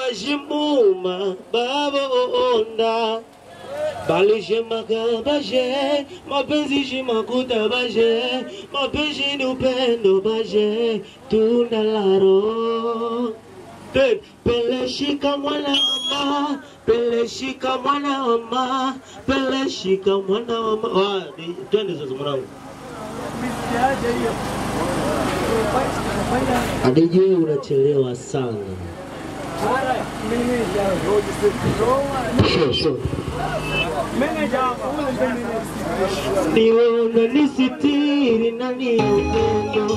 Bajimuma baba onda Balishe makabaje mapenzi shimakuta baje mapenzi ni baje tunda la roho Pele shika mwana mama, pele shika mwana mama, pele shika mwana mama. Ah, twende sasa mwanangu. Adijui unachelewa sana. Niwe unanisitiri nani ya upendo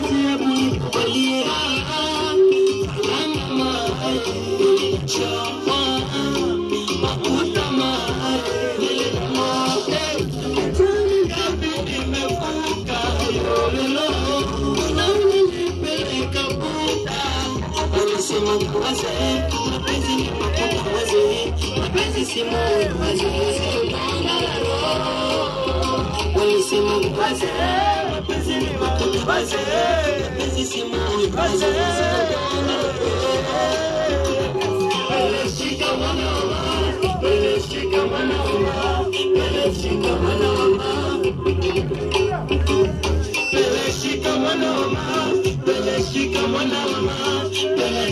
selon croisé, ma plaisir, ma compte croisé, ma plaisir, c'est mon croisé, c'est le bangalo. Oui, c'est mon croisé, ma plaisir, ma compte croisé, ma plaisir, c'est mon croisé, c'est le bangalo. Belechika manama, belechika manama, belechika manama, belechika manama. Ah, pele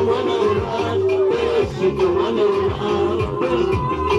the one who'll ask, where's the one who'll ask?